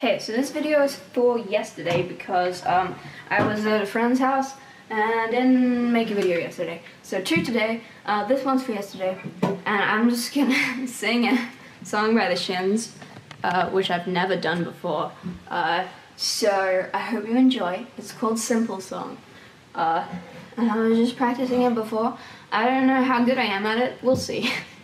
Hey, so this video is for yesterday because um, I was at a friend's house and didn't make a video yesterday. So two today, uh, this one's for yesterday, and I'm just gonna sing a song by The Shins, uh, which I've never done before. Uh, so I hope you enjoy. It's called Simple Song. Uh, and I was just practicing it before. I don't know how good I am at it, we'll see.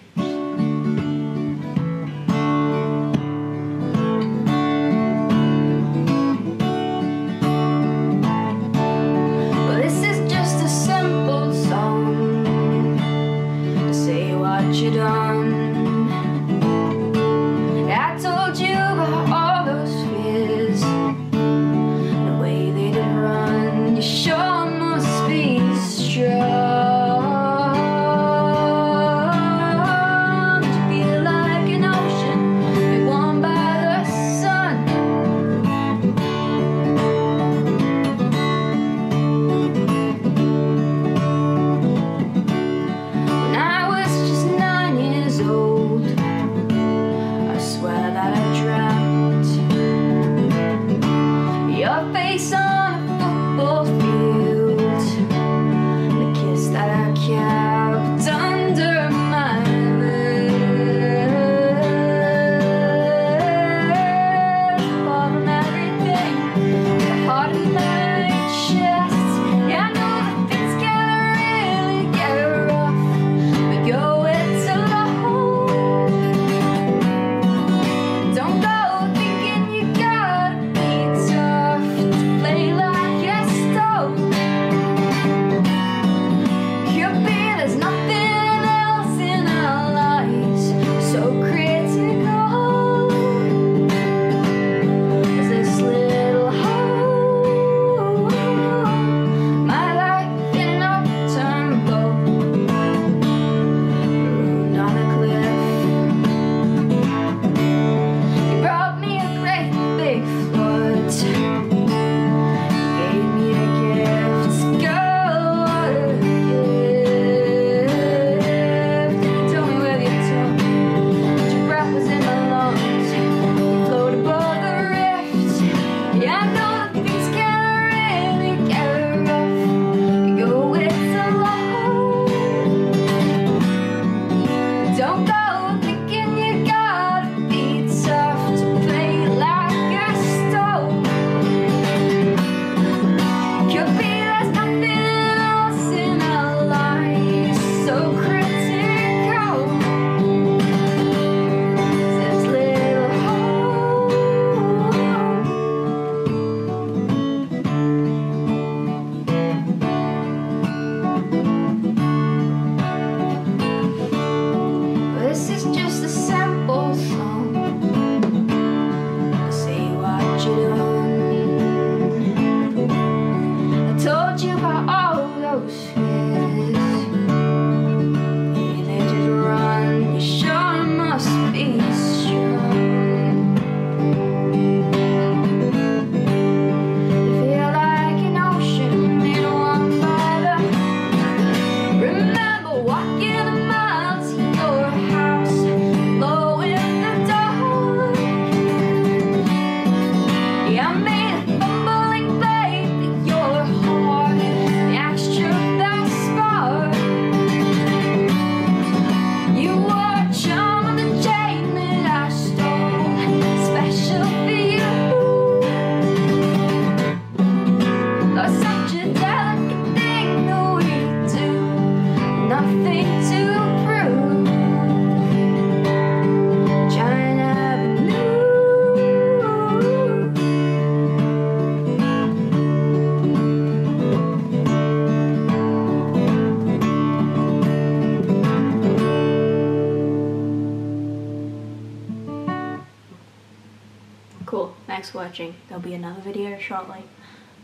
thanks for watching. There'll be another video shortly.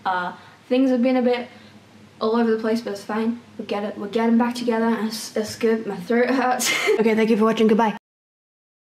Uh, things have been a bit all over the place, but it's fine. We'll get it. We're getting back together. It's, it's good. My throat hurts. okay, thank you for watching. Goodbye.